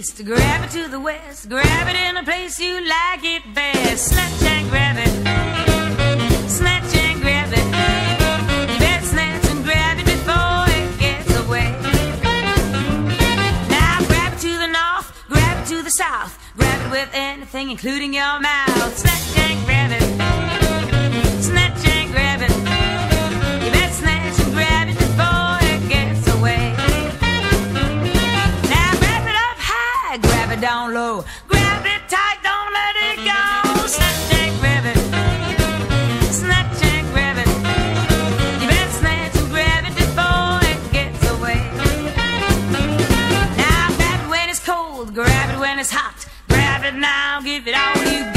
east, grab it to the west, grab it in a place you like it best. Snatch and grab it, snatch and grab it. Better snatch and grab it before it gets away. Now grab it to the north, grab it to the south, grab it with anything, including your mouth. Snatch grab it down low. Grab it tight, don't let it go. Snatch and grab it. Snatch and grab it. You better snatch and grab it before it gets away. Now grab it when it's cold, grab it when it's hot. Grab it now, give it all you got.